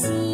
see.